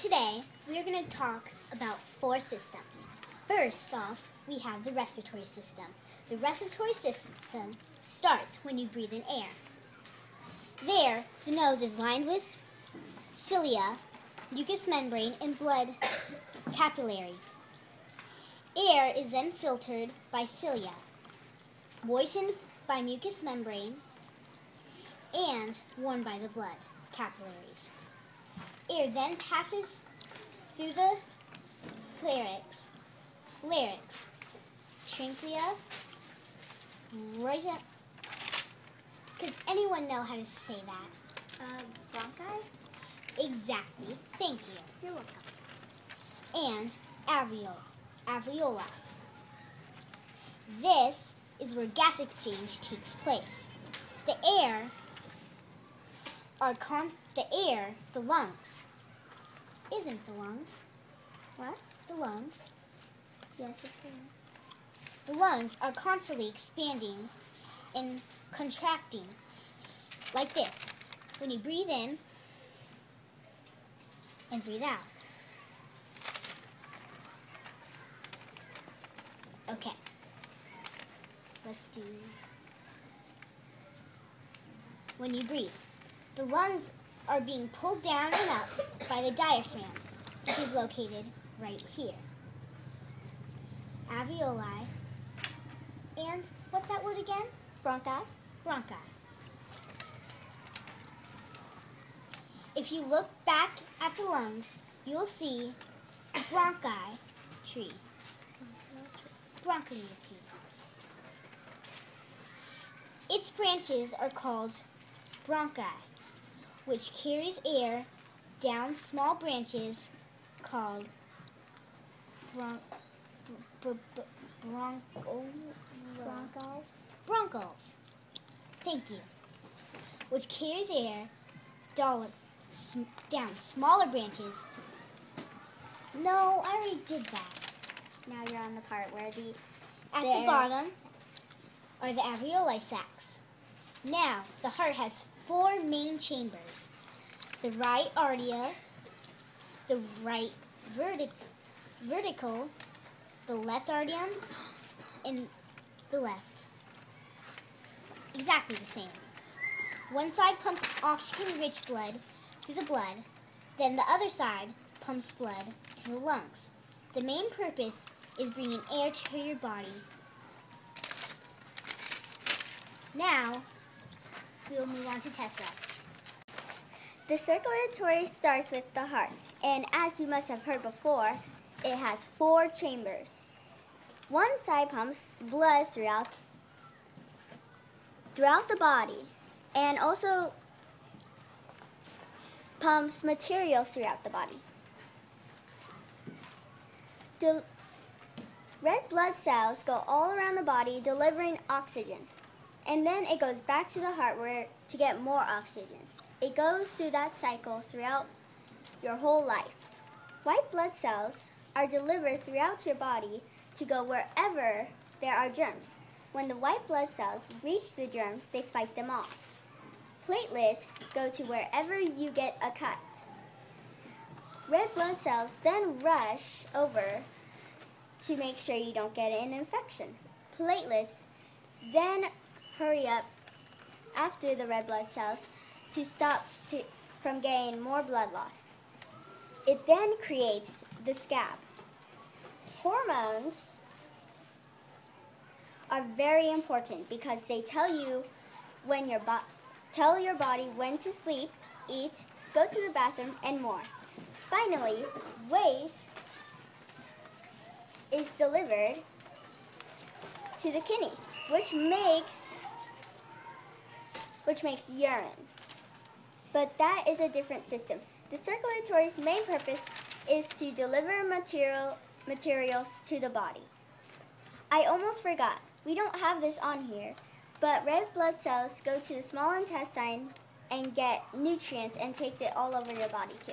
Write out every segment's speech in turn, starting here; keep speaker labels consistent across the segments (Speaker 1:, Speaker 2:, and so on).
Speaker 1: Today, we are going to talk about four systems. First off, we have the respiratory system. The respiratory system starts when you breathe in air. There, the nose is lined with cilia, mucous membrane, and blood capillary. Air is then filtered by cilia, moistened by mucous membrane, and warmed by the blood capillaries. Air then passes through the larynx, larynx, trachea, right up. Does anyone know how to say that?
Speaker 2: Uh, bronchi?
Speaker 1: Exactly. Thank you.
Speaker 2: You're welcome.
Speaker 1: And alveoli. Alveoli. This is where gas exchange takes place. The air are the air, the lungs. Isn't the lungs? What? The lungs.
Speaker 2: Yes, it's is.
Speaker 1: The lungs are constantly expanding and contracting like this. When you breathe in and breathe out. Okay. Let's do. When you breathe, the lungs are being pulled down and up by the diaphragm, which is located right here. Alveoli. And what's that word again?
Speaker 2: Bronchi?
Speaker 1: Bronchi. If you look back at the lungs, you'll see a bronchi tree. Bronchi tree. Its branches are called bronchi, which carries air down small branches called bron- br- br- broncho-
Speaker 2: Bronchos?
Speaker 1: Broncos. Thank you. Which carries air doll- sm- down smaller branches. No, I already did that.
Speaker 2: Now you're on the part where the
Speaker 1: At
Speaker 2: There.
Speaker 1: the bottom are the alveoli sacs. Now, the heart has four main chambers. The right aorta, the right verti- vertical, the left aorta, and the left. Exactly the same. One side pumps oxygen-rich blood to the blood, then the other side pumps blood to the lungs. The main purpose is bringing air to your body. Now, we will move on to Tessa.
Speaker 2: The circulatory starts with the heart, and as you must have heard before, it has four chambers. One side pumps blood throughout throughout the body, and also pumps materials throughout the body. The red blood cells go all around the body delivering oxygen. And then it goes back to the heart where to get more oxygen. It goes through that cycle throughout your whole life. White blood cells are delivered throughout your body to go wherever there are germs. When the white blood cells reach the germs, they fight them off. Platelets go to wherever you get a cut. Red blood cells then rush over to make sure you don't get an infection. Platelets then hurry up after the red blood cells to stop to, from getting more blood loss. It then creates the scab. Hormones are very important because they tell you when your tell your body when to sleep, eat, go to the bathroom, and more. Finally, waste is delivered to the kidneys, which makes which makes urine. But that is a different system. The circulatory's main purpose is to deliver material materials to the body. I almost forgot. We don't have this on here, but red blood cells go to the small intestine and get nutrients and takes it all over your body too.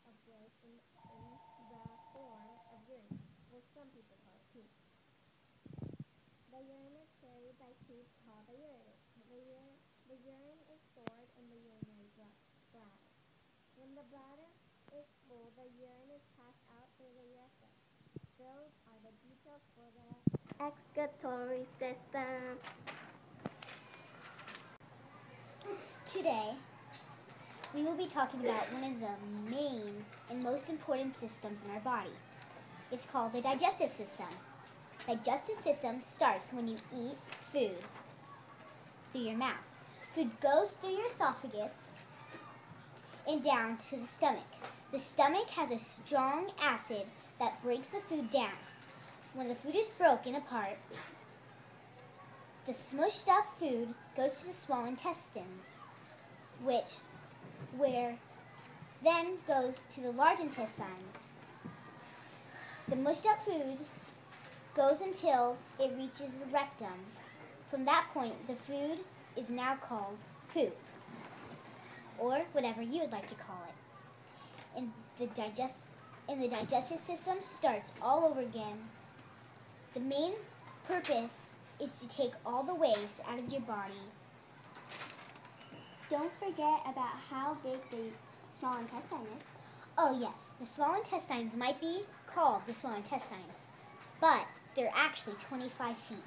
Speaker 3: in, in the form of urine, or some people call. The urine is carried by tubes called the. The urine, the urine is stored in the urinary bladder. When the bladder is full, the urine is passed out through the urethra. Those are the details for the excretory system.
Speaker 1: Today, we will be talking about one of the main and most important systems in our body. It's called the digestive system. Digestive system starts when you eat food through your mouth. Food goes through your esophagus and down to the stomach. The stomach has a strong acid that breaks the food down. When the food is broken apart, the smushed up food goes to the small intestines, which where then goes to the large intestines. The mushed up food goes until it reaches the rectum. From that point, the food is now called poop, or whatever you would like to call it. And the digest and the digestive system starts all over again. The main purpose is to take all the waste out of your body.
Speaker 3: Don't forget about how big the small intestine is.
Speaker 1: Oh yes, the small intestines might be called the small intestines, but they're actually 25 feet.